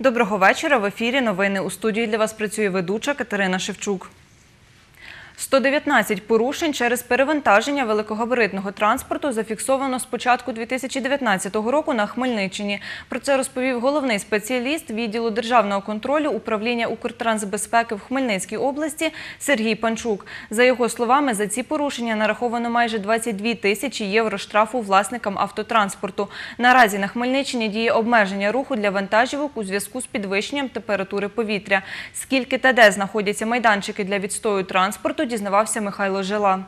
Доброго вечора. В ефірі новини у студії для вас працює ведуча Катерина Шевчук. 119 порушень через перевантаження великогабаритного транспорту зафіксовано з початку 2019 року на Хмельниччині. Про це розповів головний спеціаліст відділу державного контролю управління Укртрансбезпеки в Хмельницькій області Сергій Панчук. За його словами, за ці порушення нараховано майже 22 тисячі євро штрафу власникам автотранспорту. Наразі на Хмельниччині діє обмеження руху для вантажівок у зв'язку з підвищенням температури повітря. Скільки та де знаходяться майданчики для відстою транспорту, дізнавався Михайло Жила.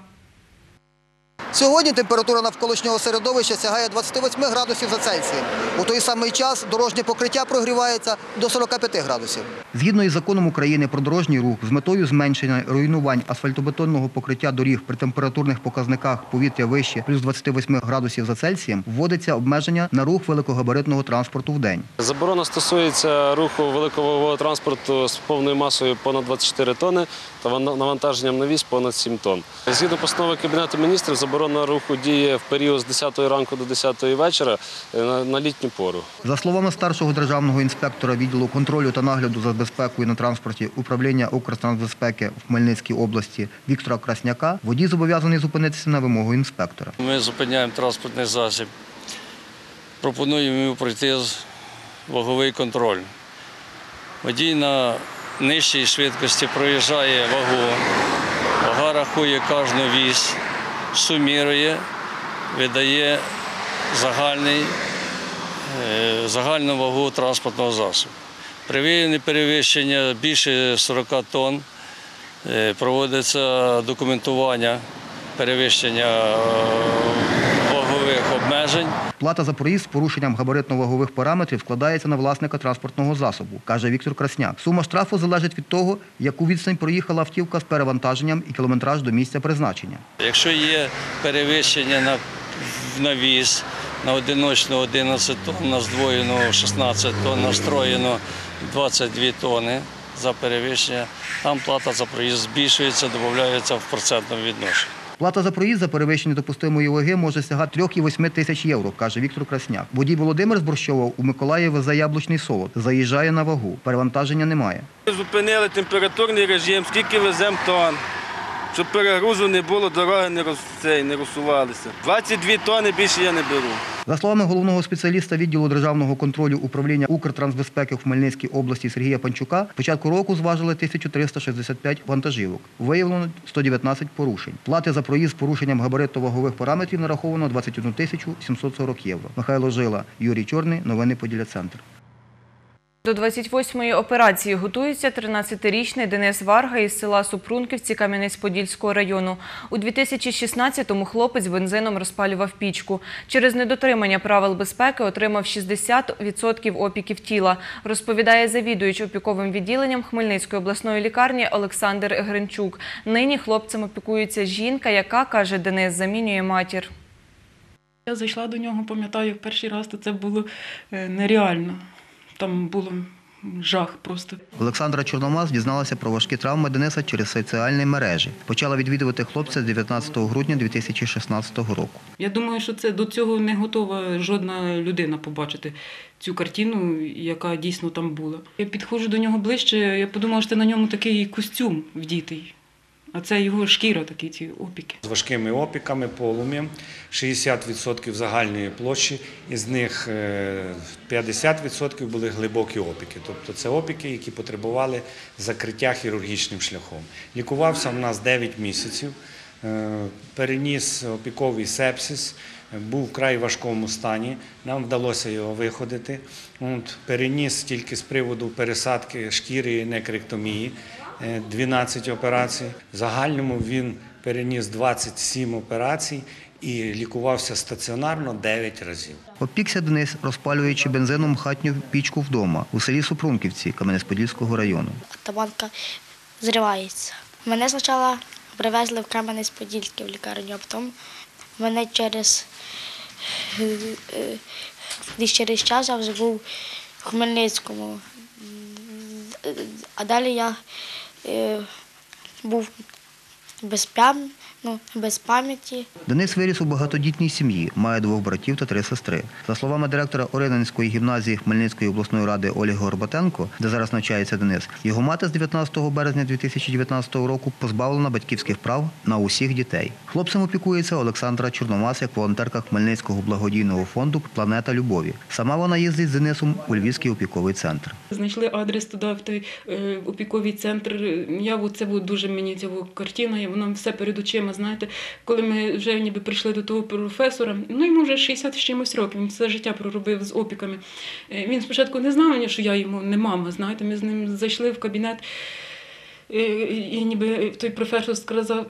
Сьогодні температура навколишнього середовища сягає 28 градусів за Цельсієм. У той самий час дорожнє покриття прогрівається до 45 градусів. Згідно із законом України про дорожній рух, з метою зменшення руйнувань асфальтобетонного покриття доріг при температурних показниках повітря вище плюс 28 градусів за Цельсієм, вводиться обмеження на рух великогабаритного транспорту в день. Заборона стосується руху великовагового транспорту з повною масою понад 24 тонни та ван- навантаженням на віз понад 7 тонн. Згідно постанови Кабінету міністрів, заборона руху діє в період з 10 ранку до 10 вечора е, на- на літню пору. За словами старшого державного інспектора відділу контролю та нагляду за безпекою на транспорті управління Укртрансбезпеки в Хмельницькій області Віктора Красняка, водій зобов'язаний зупинитися на вимогу інспектора. Ми зупиняємо транспортний засіб, пропонуємо йому пройти ваговий контроль. Водій на нижчій швидкості проїжджає вагу, вага рахує кожну вісь, сумірує, видає загальний, е, загальну вагу транспортного засобу. При виявленні перевищення більше 40 тонн е, проводиться документування перевищення е, обмежень. Плата за проїзд з порушенням габаритно-вагових параметрів складається на власника транспортного засобу, каже Віктор Красняк. Сума штрафу залежить від того, яку відстань проїхала автівка з перевантаженням і кілометраж до місця призначення. Якщо є перевищення на, на віз, на одиночну 11 тонн, на здвоєну 16 тонн, на строєну 22 тонни за перевищення, там плата за проїзд збільшується, додається в процентному відношенні. Плата за проїзд за перевищення допустимої ваги може сягати 3,8 тисяч євро, каже Віктор Красняк. Водій Володимир з у Миколаєва за яблучний солод. Заїжджає на вагу. Перевантаження немає. Зупинили температурний режим, скільки веземо тонн, щоб перегрузу не було, дороги не, роз, цей, не розсувалися. 22 тонни більше я не беру. За словами головного спеціаліста відділу державного контролю управління Укртрансбезпеки в Хмельницькій області Сергія Панчука, початку року зважили 1365 вантажівок. Виявлено 119 порушень. Плати за проїзд з порушенням габаритно-вагових параметрів нараховано 21 тисячу 740 євро. Михайло Жила, Юрій Чорний. Новини Поділля Центр. До 28-ї операції готується 13-річний Денис Варга із села Супрунківці Кам'янець-Подільського району. У 2016-му хлопець бензином розпалював пічку. Через недотримання правил безпеки отримав 60% опіків тіла, розповідає завідуючий опіковим відділенням Хмельницької обласної лікарні Олександр Гринчук. Нині хлопцем опікується жінка, яка, каже Денис, замінює матір. Я зайшла до нього, пам'ятаю, перший раз, то це було е, нереально. Там було жах просто. Олександра Чорномаз дізналася про важкі травми Дениса через соціальні мережі. Почала відвідувати хлопця 19 грудня 2016 року. Я думаю, що це до цього не готова жодна людина побачити цю картину, яка дійсно там була. Я підходжу до нього ближче, я подумала, що на ньому такий костюм вдітий, а це його шкіра, такі ці опіки. з важкими опіками, полум'ям, 60% загальної площі, із них е, 50% були глибокі опіки. Тобто це опіки, які потребували закриття хірургічним шляхом. Лікувався в нас 9 місяців, е, переніс опіковий сепсис, е, був в важкому стані. Нам вдалося його виходити. Переніс тільки з приводу пересадки шкіри і некректомії. Е, 12 операцій. В загальному він переніс 27 операцій і лікувався стаціонарно 9 разів. Опікся Денис, розпалюючи бензином хатню пічку вдома у селі Супрунківці Кам'янець-Подільського району. та банка зривається. Мене спочатку привезли в Кам'янець-Подільський в лікарню, а потім мене через, е, е, десь через час я вже був в Хмельницькому. А далі я е, був без, пам... ну, без пам'яті. Денис виріс у багатодітній сім'ї, має двох братів та три сестри. За словами директора Орининської гімназії Хмельницької обласної ради Ольги Горбатенко, де зараз навчається Денис, його мати з 19 березня 2019 року позбавлена батьківських прав на усіх дітей. Хлопцем опікується Олександра Чорномас як волонтерка Хмельницького благодійного фонду Планета Любові. Сама вона їздить з Денисом у Львівський опіковий центр. Знайшли адрес туди, в той е, опіковий центр. Я це от дуже мені ця от картина, і воно все перед очима. Знаєте, коли ми вже ніби прийшли до того професора, ну йому вже 60 з чимось років, він все життя проробив з опіками. Е, Він спочатку не знав мені, що я йому не мама. Знаєте, ми з ним зайшли в кабінет, е, і ніби той професор сказав.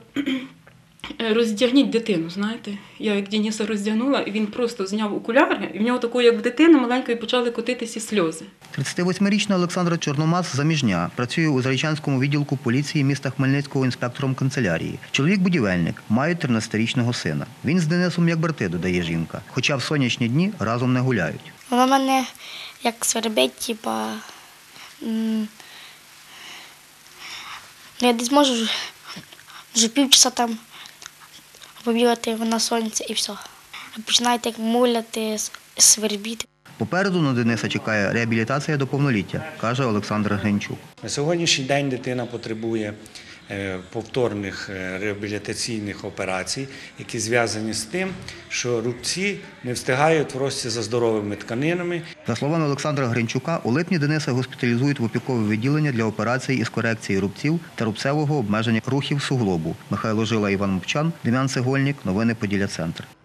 «Е, Роздягніть дитину, знаєте. Я як Дениса роздягнула, і він просто зняв окуляри, і в нього такої, як в дитини маленької, почали котитися сльози. 38-річна Олександра Чорномас заміжня працює у Зарічанському відділку поліції міста Хмельницького інспектором канцелярії. Чоловік будівельник, має 13-річного сина. Він з Денисом як брати, додає жінка. Хоча в сонячні дні разом не гуляють. Воно мене як свербить, типа. ну, Я десь можу вже півчаса там побігати на сонце і все. Починаєте як муляти, свербіти. Попереду на Дениса чекає реабілітація до повноліття, каже Олександр Гринчук. На сьогоднішній день дитина потребує повторних е, реабілітаційних операцій, які зв'язані з тим, що рубці не встигають в рості за здоровими тканинами. За словами Олександра Гринчука, у липні Дениса госпіталізують в опікове відділення для операцій із корекції рубців та рубцевого обмеження рухів суглобу. Михайло Жила, Іван Мовчан, Дем'ян Цегольник. Новини Поділля Центр. –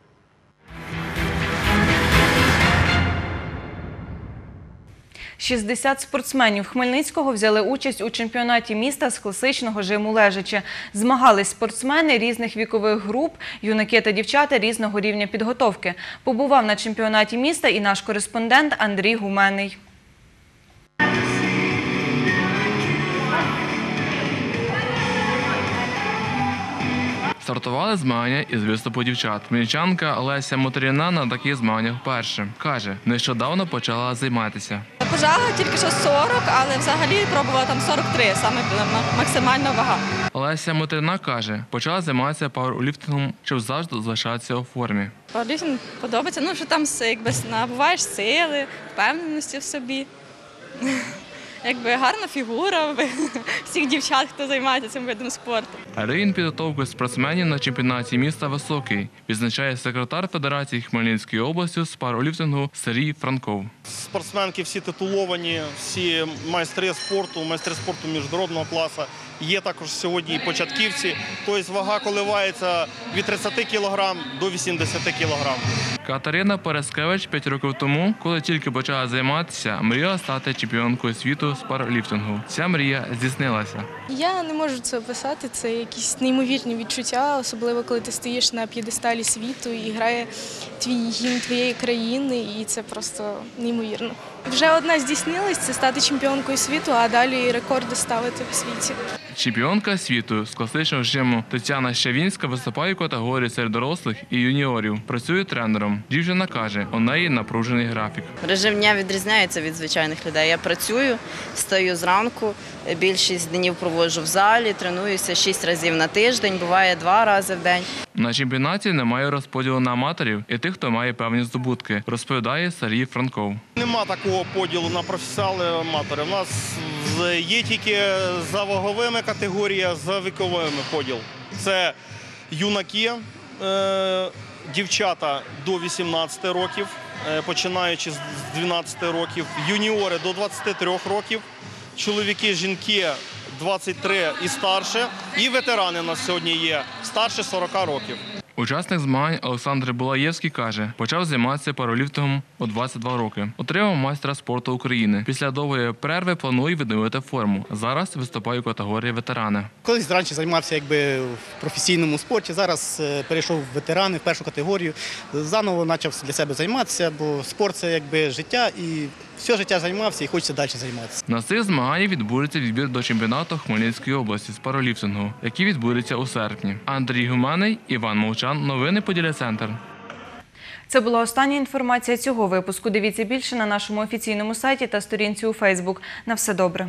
60 спортсменів Хмельницького взяли участь у чемпіонаті міста з класичного жиму лежачи. Змагались спортсмени різних вікових груп, юнаки та дівчата різного рівня підготовки. Побував на чемпіонаті міста і наш кореспондент Андрій Гуменний. Стартували змагання із виступу дівчат. Хмельничанка Леся Моторіна на таких змаганнях вперше. Каже, нещодавно почала займатися. Пожала тільки що 40, але взагалі пробувала там 43, саме максимальна вага. Леся Мотрина каже, почала займатися пауерліфтингом, щоб завжди залишатися у формі. Пауерліфтинг подобається, ну що там якби набуваєш сили, впевненості в собі. Якби гарна фігура всіх дівчат, хто займається цим видом спорту. Рівень підготовки спортсменів на чемпіонаті міста високий, відзначає секретар Федерації Хмельницької області з пауерліфтингу Сергій Франков. Спортсменки всі титуловані, всі майстри спорту, майстри спорту міжнародного класу. Є також сьогодні і початківці. Тобто вага коливається від 30 кг до 80 кг. Катерина Перескевич 5 років тому, коли тільки почала займатися, мріяла стати чемпіонкою світу з пауерліфтингу. Ця мрія здійснилася. Я не можу це описати. Це якісь неймовірні відчуття, особливо коли ти стоїш на п'єдесталі світу і грає твій гімн твоєї країни, і це просто неймовірно. Вже одна здійснилась це стати чемпіонкою світу, а далі рекорди ставити в світі. Чемпіонка світу з класичного жиму Тетяна Щавінська виступає в категорії серед дорослих і юніорів. Працює тренером. Дівчина каже, у неї напружений графік. Режим дня відрізняється від звичайних людей. Я працюю, стаю зранку, більшість днів проводжу в залі, тренуюся шість разів на тиждень, буває два рази в день. На чемпіонаті немає розподілу на аматорів і тих, хто має певні здобутки, розповідає Сергій Франков. Нема такого поділу на професіонали аматори. У нас є тільки за ваговими категоріями, за віковими поділ. Це юнаки, е, дівчата до 18 років, е, починаючи з 12 років, юніори до 23 років, чоловіки, жінки 23 і старше, і ветерани у нас сьогодні є старше 40 років. Учасник змагань Олександр Булаєвський каже, почав займатися параліфтингом у 22 роки. Отримав майстра спорту України. Після довгої перерви планує відновити форму. Зараз виступає у категорії ветерани. Колись раніше займався якби в професійному спорті. Зараз е, перейшов в ветерани в першу категорію. Заново почав для себе займатися, бо спорт це якби життя і все життя займався і хочеться далі займатися. На цих змаганнях відбудеться відбір до чемпіонату Хмельницької області з пароліфтингу, який відбудеться у серпні. Андрій Гуманий, Іван Мовчан. Новини Поділя Центр. Це була остання інформація цього випуску. Дивіться більше на нашому офіційному сайті та сторінці у Фейсбук. На все добре.